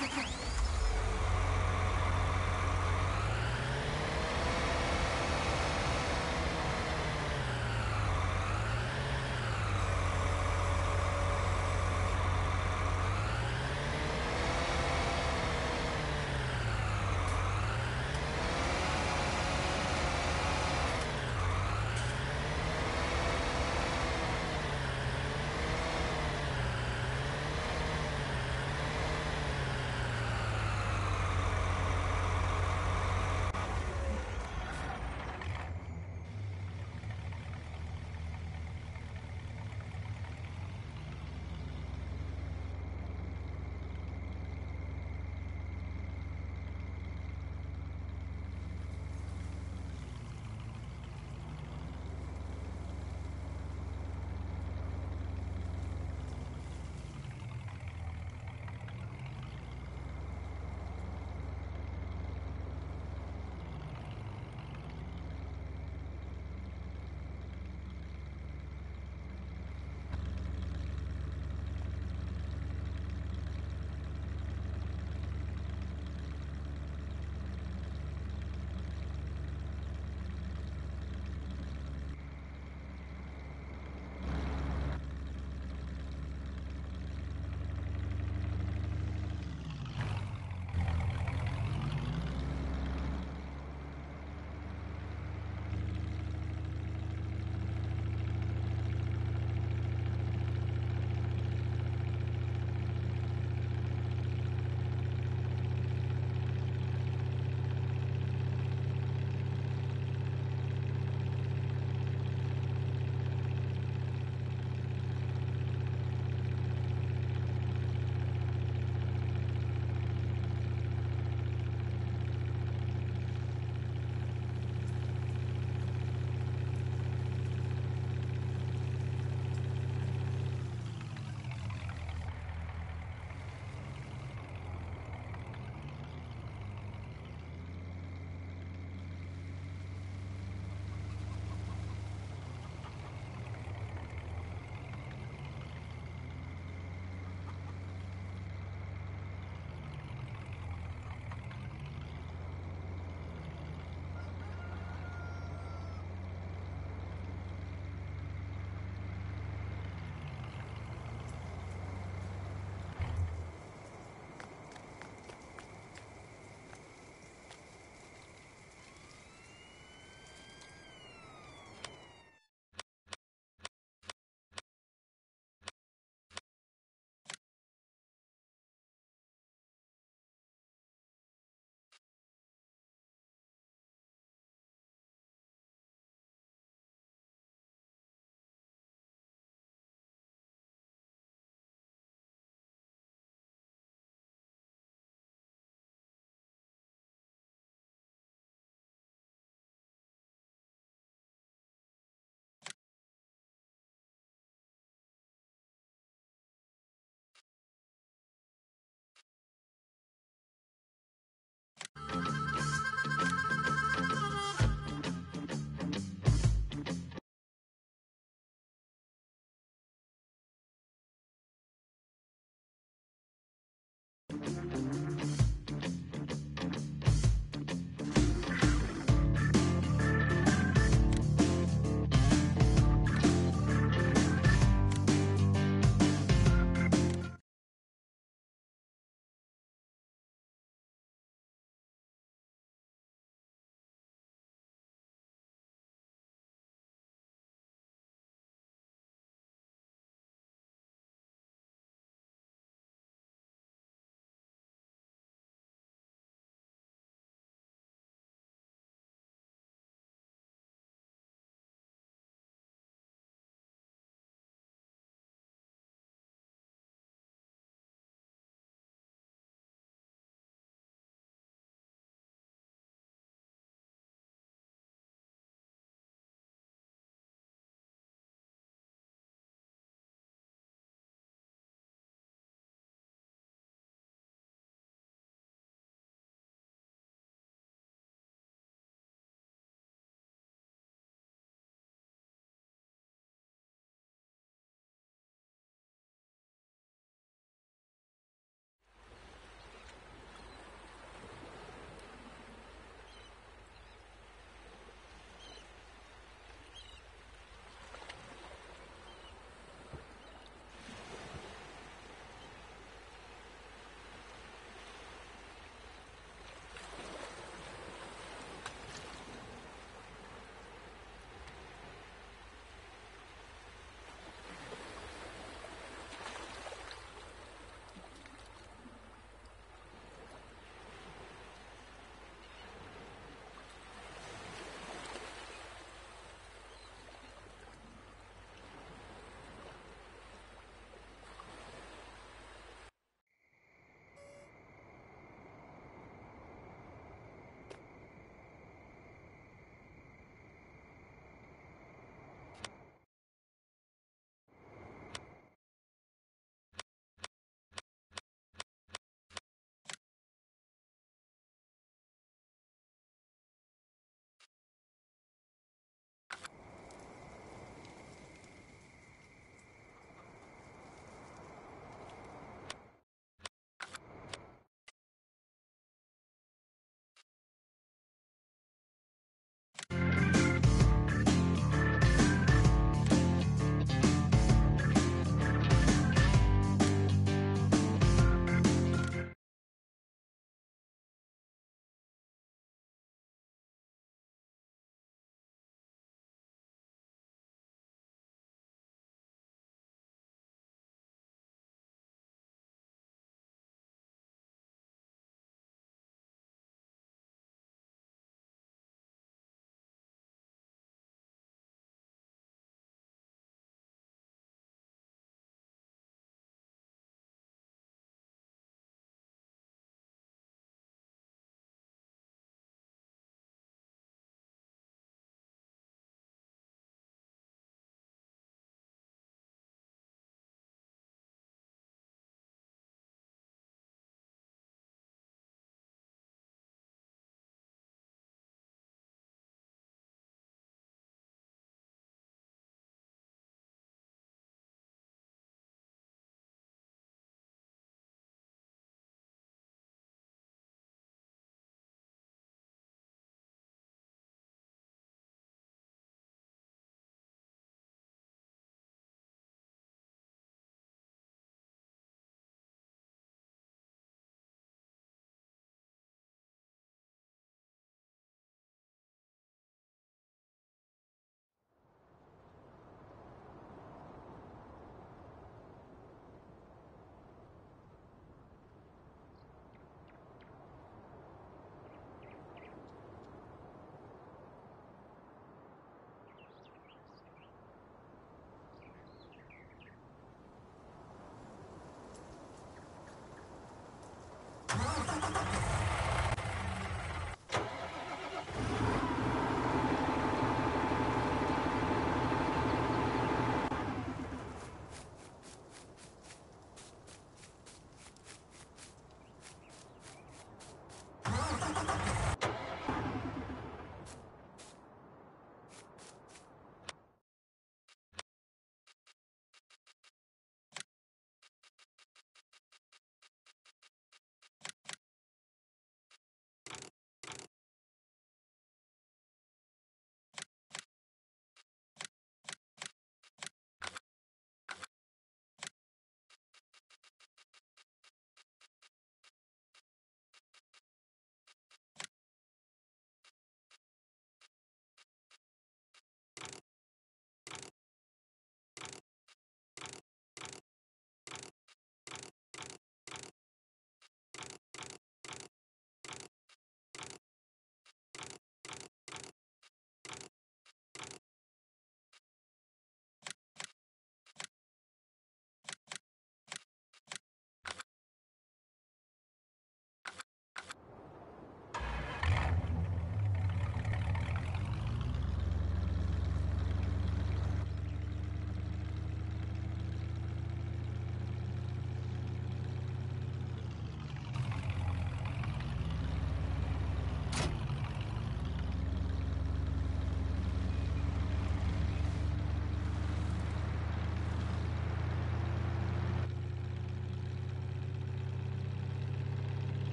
Ha ha ha. うん。